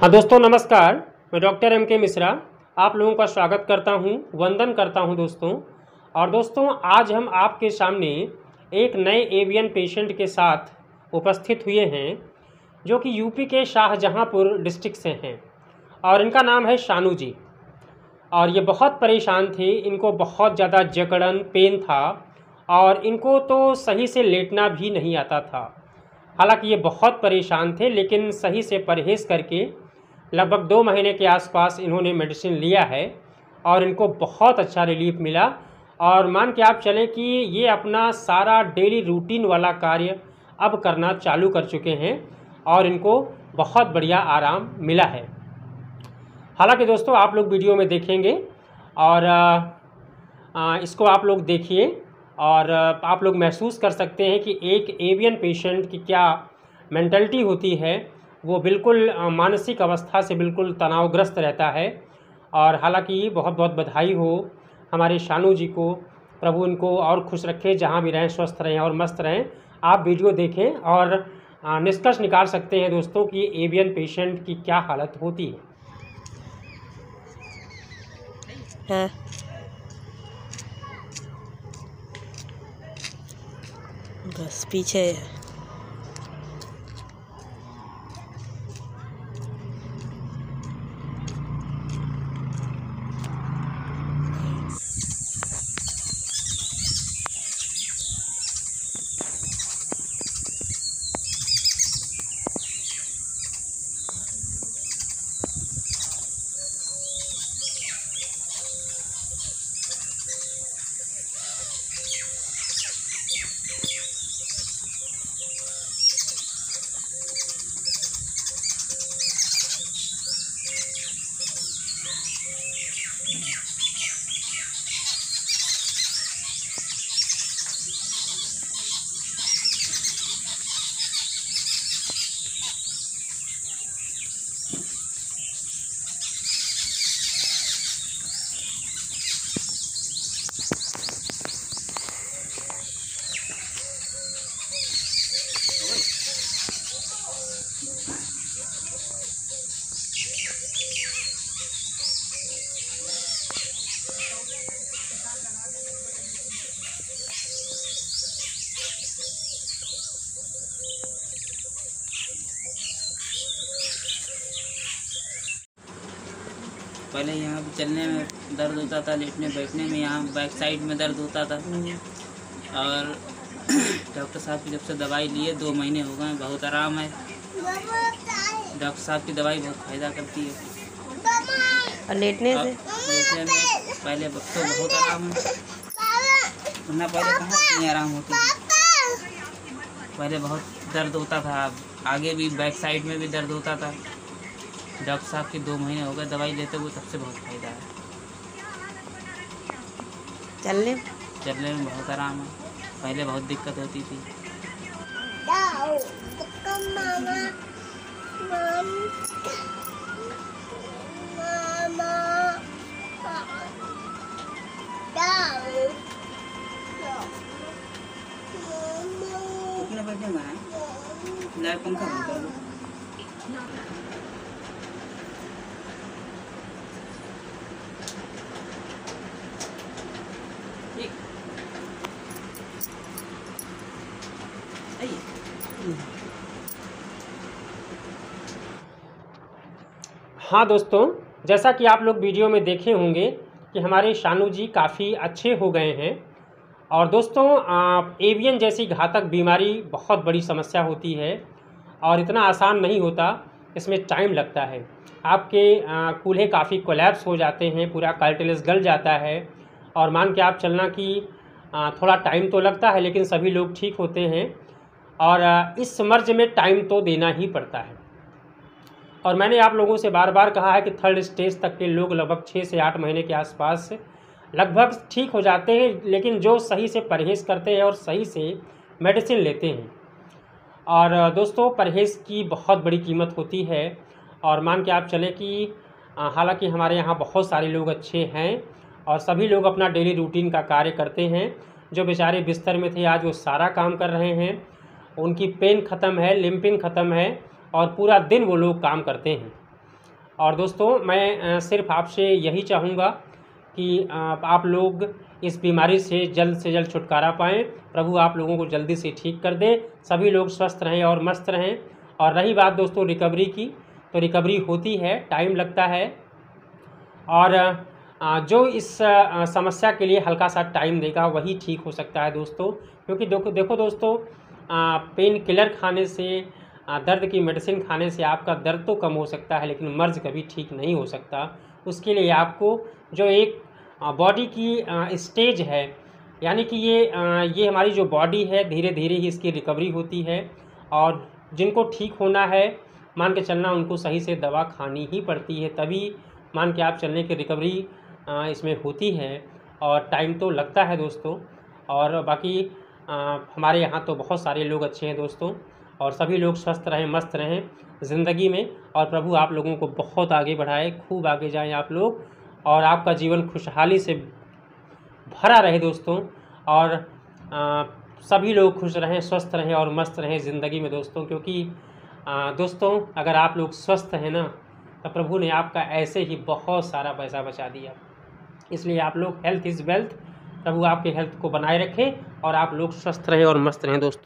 हाँ दोस्तों, नमस्कार। मैं डॉक्टर एम के मिश्रा आप लोगों का स्वागत करता हूँ, वंदन करता हूँ दोस्तों। और दोस्तों, आज हम आपके सामने एक नए एवियन पेशेंट के साथ उपस्थित हुए हैं, जो कि यूपी के शाहजहांपुर डिस्ट्रिक्ट से हैं। और इनका नाम है शानू जी। और ये बहुत परेशान थे, इनको बहुत ज़्यादा जकड़न, पेन था, और इनको तो सही से लेटना भी नहीं आता था। हालाँकि ये बहुत परेशान थे, लेकिन सही से परहेज़ करके लगभग दो महीने के आसपास इन्होंने मेडिसिन लिया है और इनको बहुत अच्छा रिलीफ मिला। और मान के आप चलें कि ये अपना सारा डेली रूटीन वाला कार्य अब करना चालू कर चुके हैं और इनको बहुत बढ़िया आराम मिला है। हालाँकि दोस्तों, आप लोग वीडियो में देखेंगे और इसको आप लोग देखिए और आप लोग महसूस कर सकते हैं कि एक एवियन पेशेंट की क्या मेंटलिटी होती है वो बिल्कुल मानसिक अवस्था से बिल्कुल तनावग्रस्त रहता है। और हालाँकि बहुत बहुत बधाई हो हमारे शानू जी को, प्रभु इनको और खुश रखे, जहाँ भी रहें, स्वस्थ रहें और मस्त रहें। आप वीडियो देखें और निष्कर्ष निकाल सकते हैं दोस्तों कि एवियन पेशेंट की क्या हालत होती है। बस पीछे पहले यहाँ पे चलने में दर्द होता था लेटने बैठने में यहाँ बैक साइड में दर्द होता था। और डॉक्टर साहब की जब से दवाई लिए दो महीने हो गए बहुत आराम है। डॉक्टर साहब की दवाई बहुत फ़ायदा करती है। और लेटने से? लेटने में पहले वक्त तो बहुत आराम है। वरना पहले कहाँ इतनी आराम होती थी? पहले बहुत दर्द होता था अब आगे भी बैक साइड में भी दर्द होता था। डॉक्टर साहब के दो महीने हो गए दवाई लेते हुए तब से बहुत फ़ायदा है। चलने। चलने में बहुत आराम है। पहले बहुत दिक्कत होती थी। कितने बजे में लाइट पंखा बंद कर। दो ठीक आइए हाँ दोस्तों, जैसा कि आप लोग वीडियो में देखे होंगे कि हमारे शानू जी काफ़ी अच्छे हो गए हैं। और दोस्तों एवियन जैसी घातक बीमारी बहुत बड़ी समस्या होती है और इतना आसान नहीं होता, इसमें टाइम लगता है। आपके कूल्हे काफ़ी कोलैप्स हो जाते हैं, पूरा कार्टिलेज गल जाता है और मान के आप चलना कि थोड़ा टाइम तो लगता है, लेकिन सभी लोग ठीक होते हैं और इस मर्ज में टाइम तो देना ही पड़ता है। और मैंने आप लोगों से बार बार कहा है कि थर्ड स्टेज तक के लोग लगभग छः से आठ महीने के आसपास लगभग ठीक हो जाते हैं, लेकिन जो सही से परहेज़ करते हैं और सही से मेडिसिन लेते हैं। और दोस्तों, परहेज़ की बहुत बड़ी कीमत होती है और मान के आप चलें कि हालाँकि हमारे यहाँ बहुत सारे लोग अच्छे हैं और सभी लोग अपना डेली रूटीन का कार्य करते हैं। जो बेचारे बिस्तर में थे, आज वो सारा काम कर रहे हैं। उनकी पेन ख़त्म है लिम्पिंग ख़त्म है। और पूरा दिन वो लोग काम करते हैं। और दोस्तों, मैं सिर्फ़ आपसे यही चाहूँगा कि आप लोग इस बीमारी से जल्द से जल्द छुटकारा पाएँ। प्रभु आप लोगों को जल्दी से ठीक कर दें। सभी लोग स्वस्थ रहें और मस्त रहें। और रही बात दोस्तों रिकवरी की तो रिकवरी होती है, टाइम लगता है। और जो इस समस्या के लिए हल्का सा टाइम देगा, वही ठीक हो सकता है दोस्तों। क्योंकि देखो देखो दोस्तों पेन किलर खाने से दर्द की मेडिसिन खाने से आपका दर्द तो कम हो सकता है, लेकिन मर्ज कभी ठीक नहीं हो सकता। उसके लिए आपको जो एक बॉडी की स्टेज है, यानी कि ये ये हमारी जो बॉडी है धीरे धीरे ही इसकी रिकवरी होती है, और जिनको ठीक होना है, मान के चलना उनको सही से दवा खानी ही पड़ती है, तभी मान के आप चलने की रिकवरी इसमें होती है, और टाइम तो लगता है दोस्तों। और बाकी हमारे यहाँ तो बहुत सारे लोग अच्छे हैं दोस्तों। और सभी लोग स्वस्थ रहें मस्त रहें ज़िंदगी में और प्रभु आप लोगों को बहुत आगे बढ़ाए खूब आगे जाएँ आप लोग और आपका जीवन खुशहाली से भरा रहे दोस्तों और आ, सभी लोग खुश रहें स्वस्थ रहें और मस्त रहें ज़िंदगी में दोस्तों क्योंकि आ, दोस्तों अगर आप लोग स्वस्थ हैं ना तो प्रभु ने आपका ऐसे ही बहुत सारा पैसा बचा दिया। इसलिए आप लोग हेल्थ इज़ वेल्थ प्रभु आपके हेल्थ को बनाए रखें और आप लोग स्वस्थ रहें और मस्त रहें दोस्तों।